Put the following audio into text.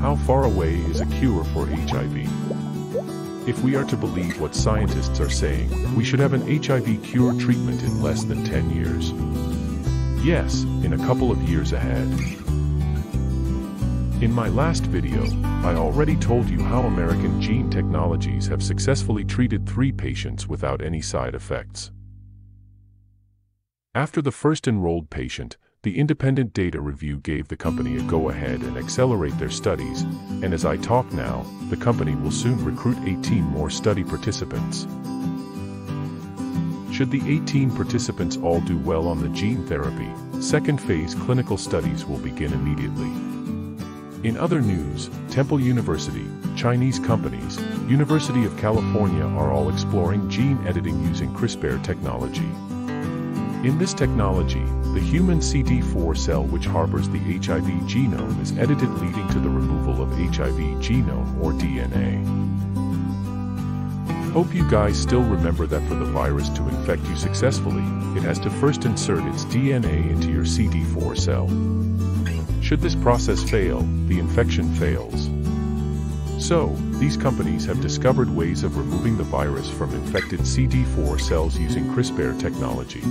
How far away is a cure for HIV? If we are to believe what scientists are saying, we should have an HIV cure treatment in less than 10 years. Yes, in a couple of years ahead. In my last video, I already told you how American Gene Technologies have successfully treated three patients without any side effects. After the first enrolled patient, the independent data review gave the company a go-ahead and accelerate their studies, and as I talk now, the company will soon recruit 18 more study participants. Should the 18 participants all do well on the gene therapy, second phase clinical studies will begin immediately. In other news, Temple University, Chinese companies, University of California are all exploring gene editing using CRISPR technology. In this technology, the human CD4 cell which harbors the HIV genome is edited leading to the removal of HIV genome or DNA. Hope you guys still remember that for the virus to infect you successfully, it has to first insert its DNA into your CD4 cell. Should this process fail, the infection fails. So, these companies have discovered ways of removing the virus from infected CD4 cells using CRISPR technology.